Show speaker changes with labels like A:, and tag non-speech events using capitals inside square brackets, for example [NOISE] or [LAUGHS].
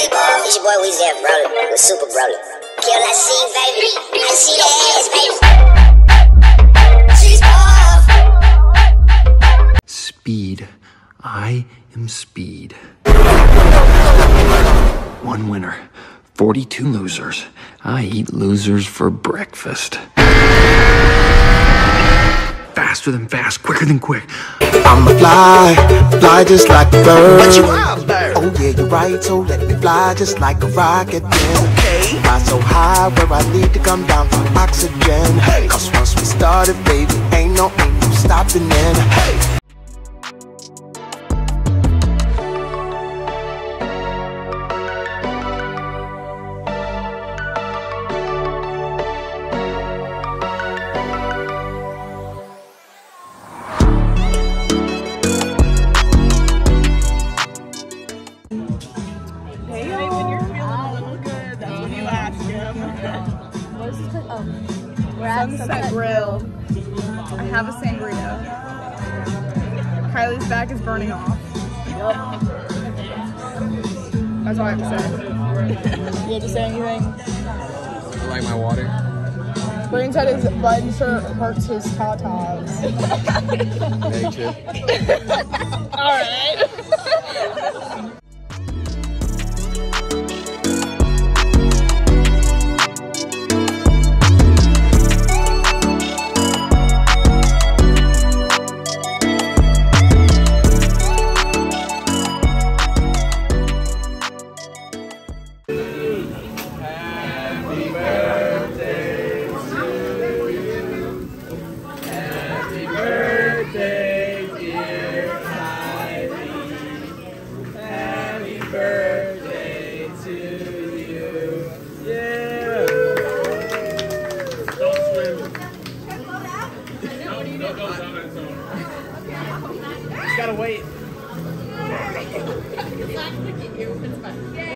A: It's your boy Weezy Super. Kill baby. I see the ass, baby. She's off.
B: Speed. I am speed. One winner, 42 losers. I eat losers for breakfast. Faster than fast, quicker than quick.
C: I'm a fly, fly just like a bird.
A: But you wild bird.
C: Oh yeah, you're right. So let me fly just like a rocket. Then
A: Okay.
C: fly so high where I need to come down for oxygen. Cause once we started, baby, ain't no ain't no stopping in.
D: We're at
E: Sunset Grill. I have a sangria. Kylie's back is burning off. Yep. That's all I have to say. you have to say anything?
F: I like my water.
E: Brain said his button shirt hurts his tatas. [LAUGHS]
F: Negative. [LAUGHS]
E: Alright.
F: Gotta wait. [LAUGHS]